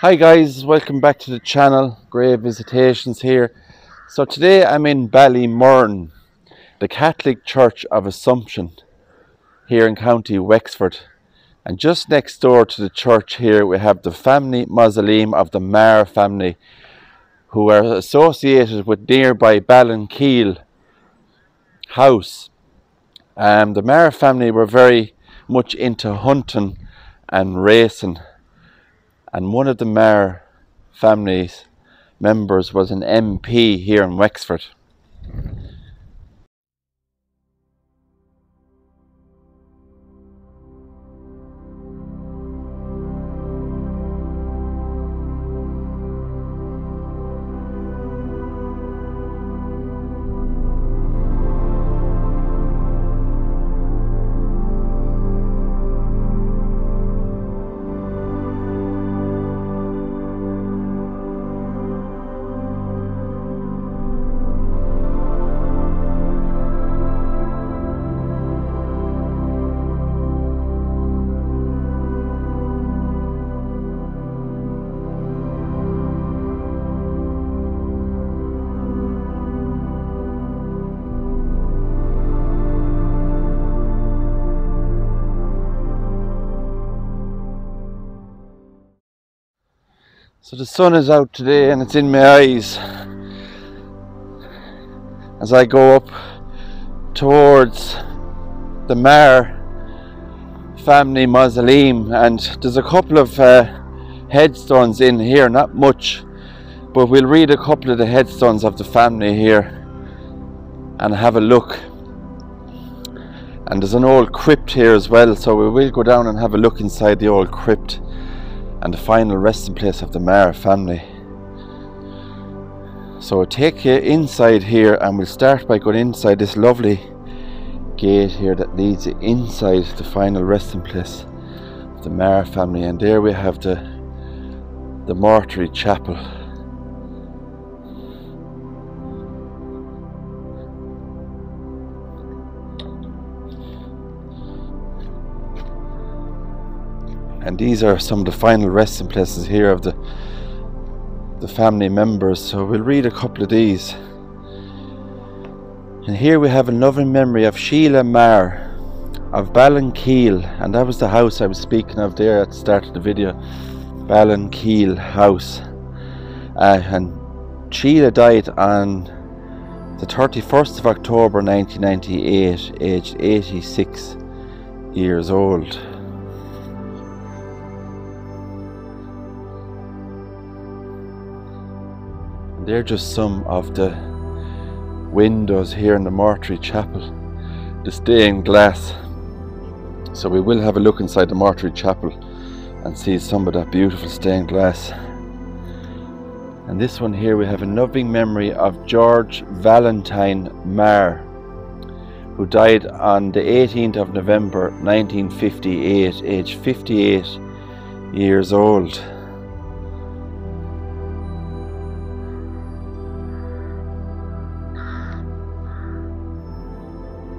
Hi guys, welcome back to the channel. Grave Visitations here. So today I'm in Ballymurn, the Catholic Church of Assumption here in County Wexford. And just next door to the church here we have the family mausoleum of the Maher family who are associated with nearby Ballinkeel house. Um, the Maher family were very much into hunting and racing and one of the Maher family's members was an MP here in Wexford. So the sun is out today and it's in my eyes as I go up towards the Maher family mausoleum and there's a couple of uh, headstones in here, not much, but we'll read a couple of the headstones of the family here and have a look. And there's an old crypt here as well, so we will go down and have a look inside the old crypt and the final resting place of the Maher family. So take you inside here and we'll start by going inside this lovely gate here that leads you inside the final resting place of the Maher family and there we have the the mortuary chapel. And these are some of the final resting places here of the the family members. So we'll read a couple of these. And here we have a loving memory of Sheila Maher of Ballinkeel and that was the house I was speaking of there at the start of the video. Ballinkeel house. Uh, and Sheila died on the 31st of October 1998 aged 86 years old They're just some of the windows here in the mortuary chapel. The stained glass. So we will have a look inside the mortuary chapel and see some of that beautiful stained glass. And this one here we have a loving memory of George Valentine Maher who died on the 18th of November 1958 aged 58 years old.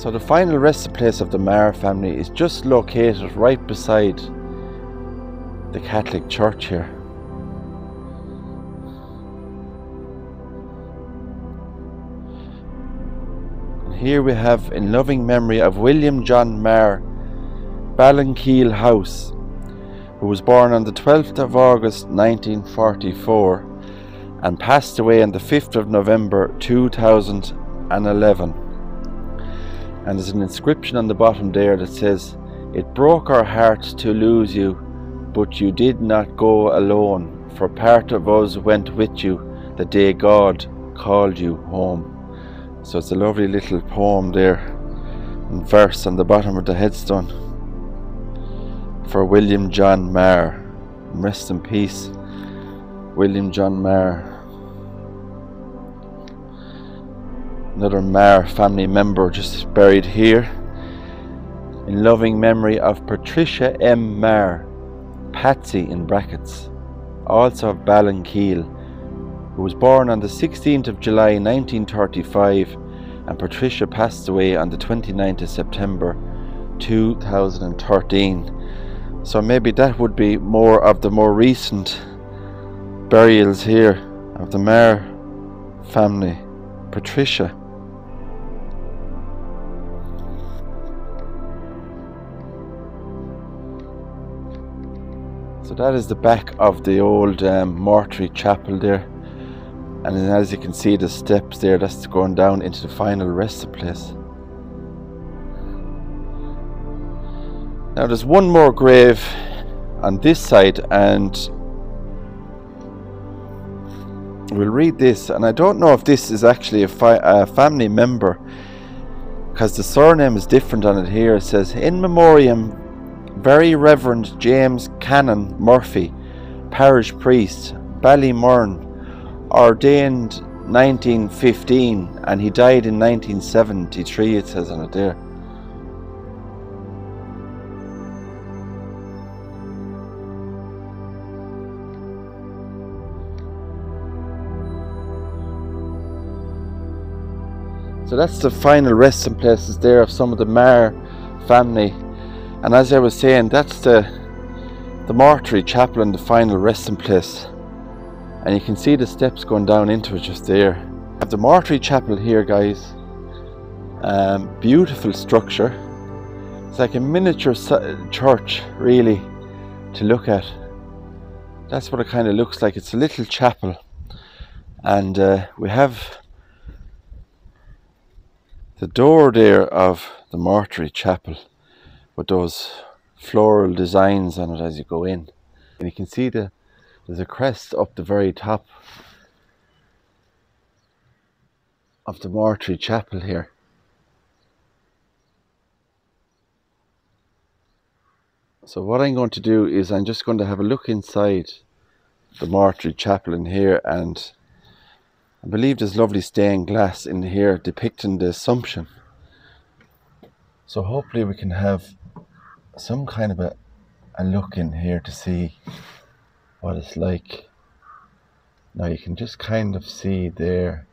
So the final resting place of the Maher family is just located right beside the Catholic Church here. Here we have in loving memory of William John Maher, Ballinkeel House, who was born on the 12th of August 1944 and passed away on the 5th of November 2011 and there's an inscription on the bottom there that says, It broke our hearts to lose you, but you did not go alone, for part of us went with you the day God called you home. So it's a lovely little poem there, and verse on the bottom of the headstone for William John Maher. Rest in peace, William John Maher. Another Maher family member just buried here in loving memory of Patricia M. Maher, Patsy in brackets, also of Ballinkeel, who was born on the 16th of July 1935 and Patricia passed away on the 29th of September 2013. So maybe that would be more of the more recent burials here of the Maher family, Patricia. That is the back of the old um, mortuary chapel there. And as you can see the steps there, that's going down into the final resting place. Now there's one more grave on this side and we'll read this and I don't know if this is actually a, fi- a family member because the surname is different on it here. It says, In memoriam, Very Reverend James Canon Murphy, Parish Priest, Ballymurn, ordained 1915 and he died in 1973, it says on it there. So that's the final resting places there of some of the Maher family. And as I was saying, that's the the mortuary chapel and the final resting place. And you can see the steps going down into it just there. Have the mortuary chapel here, guys. Um, beautiful structure. It's like a miniature church, really, to look at. That's what it kind of looks like. It's a little chapel, and uh, we have the door there of the mortuary chapel those floral designs on it as you go in. And you can see the there's a crest up the very top of the mortuary chapel here. So what I'm going to do is I'm just going to have a look inside the mortuary chapel in here and I believe there's lovely stained glass in here depicting the Assumption. So hopefully we can have some kind of a, a look in here to see what it's like. Now you can just kind of see there.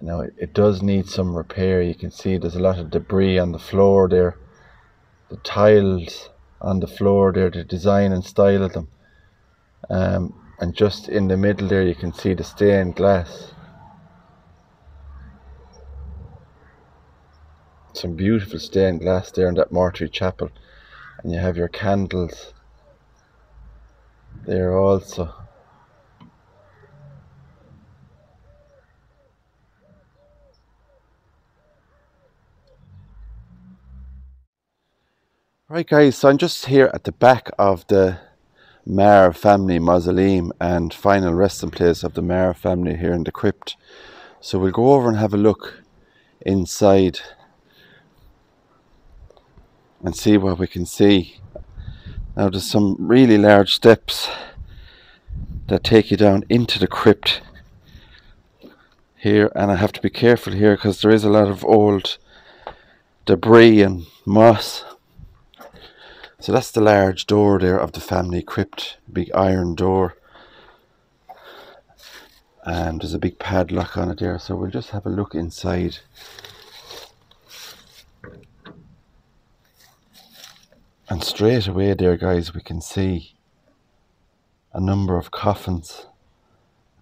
Now it, it does need some repair. You can see there's a lot of debris on the floor there. The tiles on the floor there, the design and style of them. Um, and just in the middle there you can see the stained glass some beautiful stained glass there in that mortuary chapel and you have your candles there also Right guys, so I'm just here at the back of the Maher family mausoleum and final resting place of the Maher family here in the crypt. So we'll go over and have a look inside and see what we can see. Now there's some really large steps that take you down into the crypt here and I have to be careful here because there is a lot of old debris and moss so that's the large door there of the family crypt, big iron door. And there's a big padlock on it there, so we'll just have a look inside. And straight away there guys we can see a number of coffins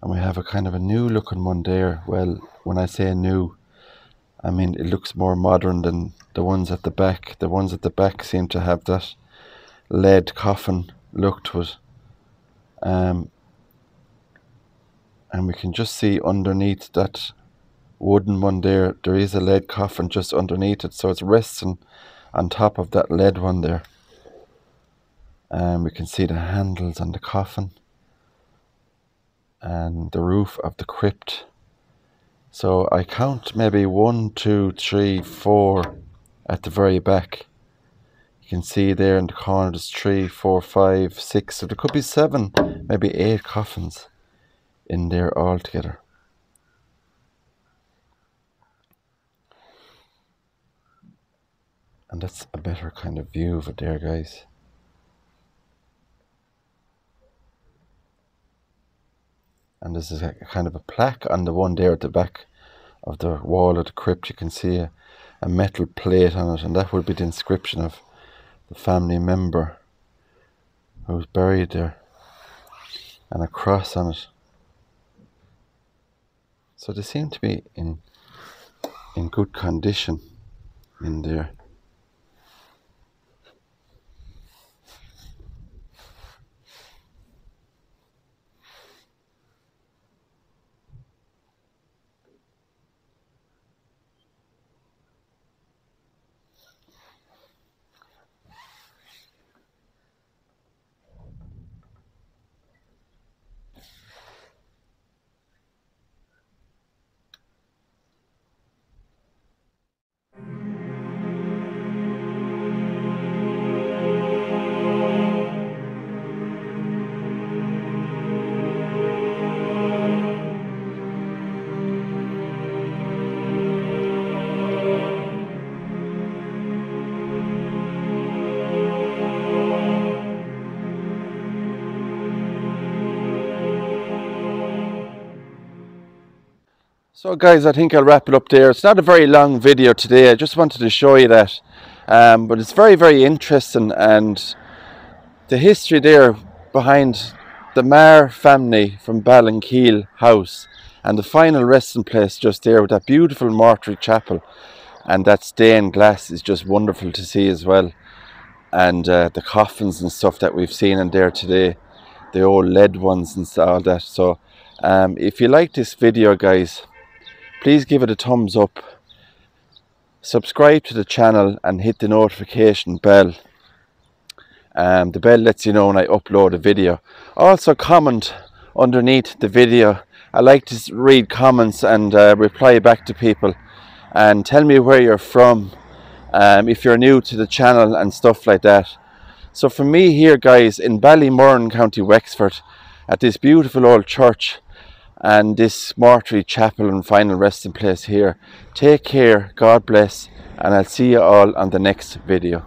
and we have a kind of a new looking one there. Well, when I say new, I mean it looks more modern than the ones at the back. The ones at the back seem to have that lead coffin look to it. Um, and we can just see underneath that wooden one there, there is a lead coffin just underneath it. So it's resting on top of that lead one there. And we can see the handles on the coffin and the roof of the crypt. So I count maybe one, two, three, four at the very back. You can see there in the corner there's three, four, five, six, so there could be seven, maybe eight coffins in there altogether. And that's a better kind of view of it there, guys. And this is a kind of a plaque on the one there at the back of the wall of the crypt. You can see a, a metal plate on it, and that would be the inscription of the family member who was buried there. and a cross on it. So they seem to be in in good condition in there. So guys, I think I'll wrap it up there. It's not a very long video today. I just wanted to show you that. Um, but it's very, very interesting and the history there behind the Maher family from Ballinkeel House and the final resting place just there with that beautiful mortuary chapel and that stained glass is just wonderful to see as well and uh, the coffins and stuff that we've seen in there today the old lead ones and all that so um, if you like this video guys please give it a thumbs up. Subscribe to the channel and hit the notification bell. Um, the bell lets you know when I upload a video. Also comment underneath the video. I like to read comments and uh, reply back to people and tell me where you're from um, if you're new to the channel and stuff like that. So for me here guys in Ballymurn County Wexford at this beautiful old church and this mortuary chapel and final resting place here. Take care, God bless, and I'll see you all on the next video.